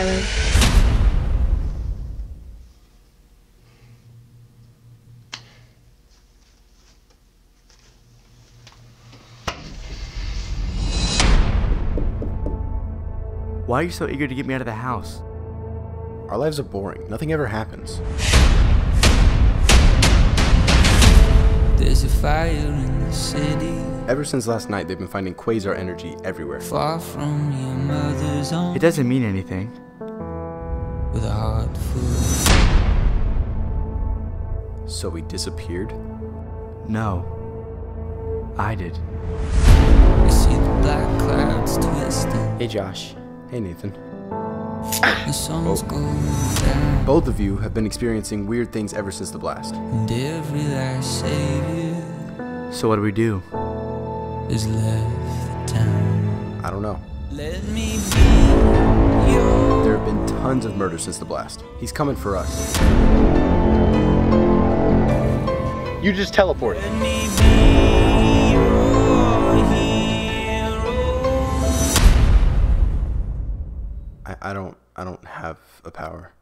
Why are you so eager to get me out of the house? Our lives are boring. Nothing ever happens. There's a fire in the city. Ever since last night, they've been finding quasar energy everywhere. Far from your mother's. It doesn't mean anything with full. So we disappeared? No. I did. See the black clouds twisting, Hey Josh. Hey Nathan. the sun's oh. going down, Both of you have been experiencing weird things ever since the blast. and every last savior So what do we do? has left the town. I don't know. Let me be tons of murders since the blast. He's coming for us. You just teleported. Let me be your hero. I, I don't I don't have a power.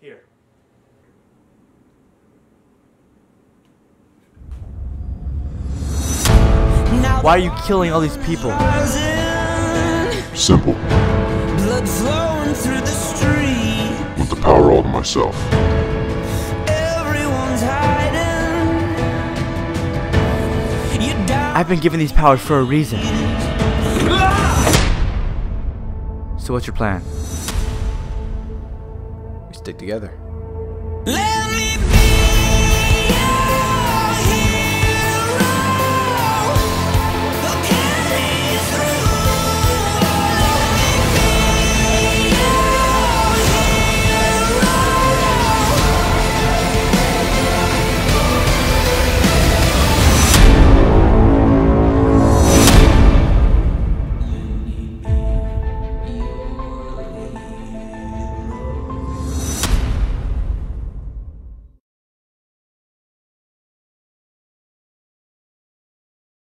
Here. Why are you killing all these people? Rising, Simple. blood flowing through the street. Want the power all to myself. Everyone's hiding. You. I've been given these powers for a reason. So what's your plan? We stick together.